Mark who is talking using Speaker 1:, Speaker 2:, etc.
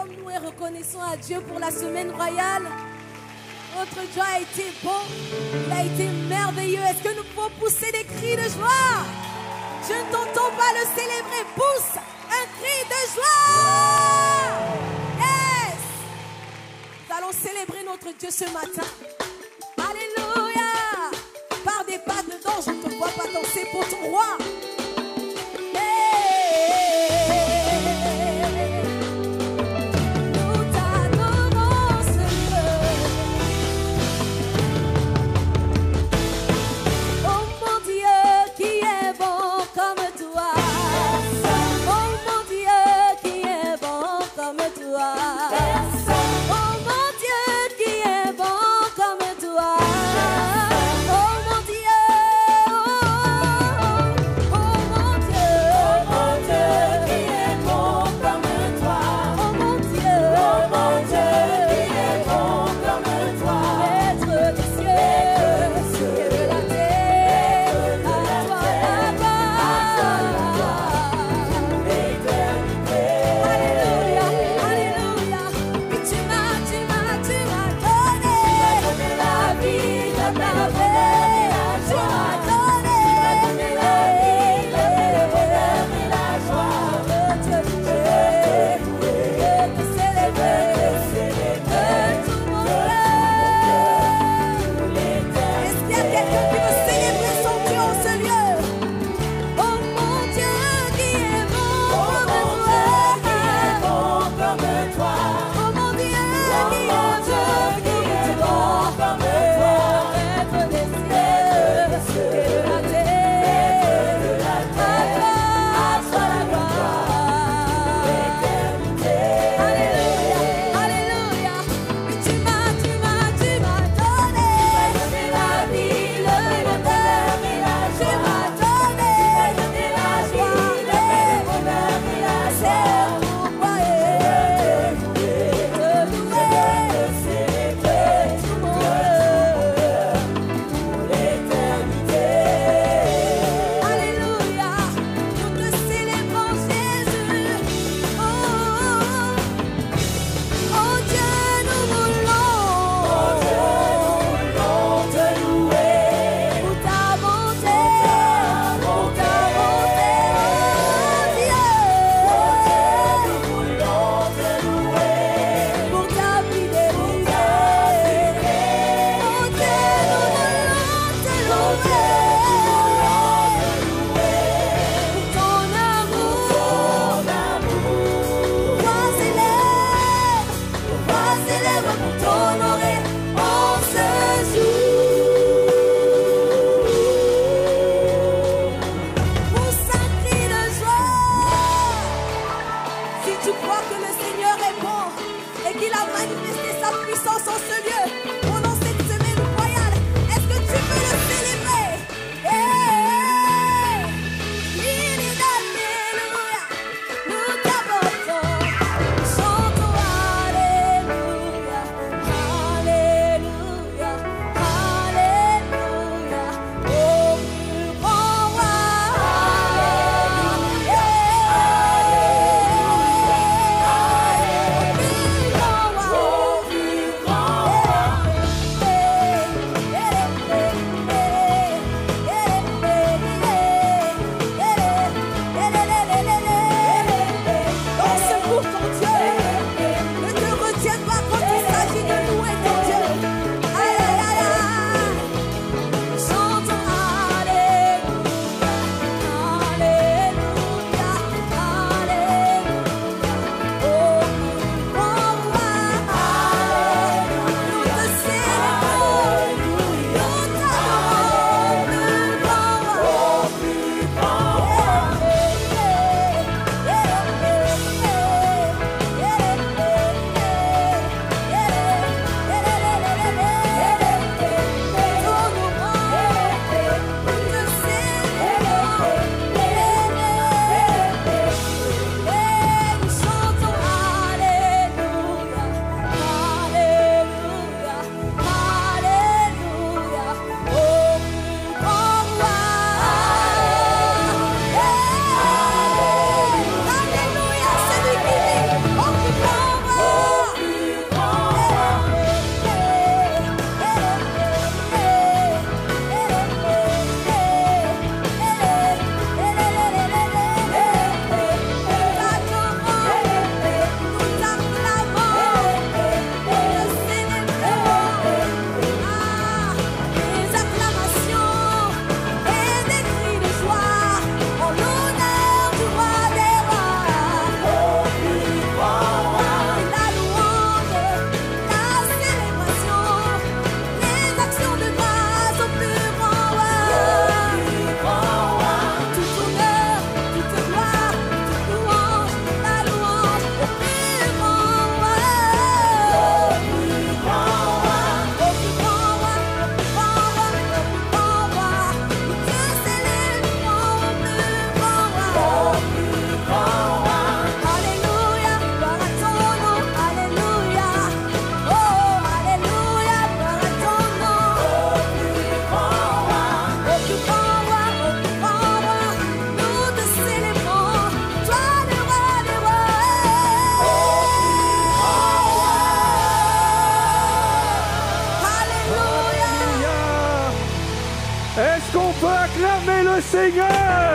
Speaker 1: comme nous et reconnaissons à Dieu pour la semaine royale. Notre Dieu a été bon, il a été merveilleux. Est-ce que nous pouvons pousser des cris de joie? Je ne t'entends pas le célébrer. Pousse un cri de joie Yes Nous allons célébrer notre Dieu ce matin. Alléluia Par des pas de danse, je ne te vois pas danser pour ton roi. tu crois que le Seigneur est bon et qu'il a manifesté sa puissance en ce lieu,
Speaker 2: Acclamez le Seigneur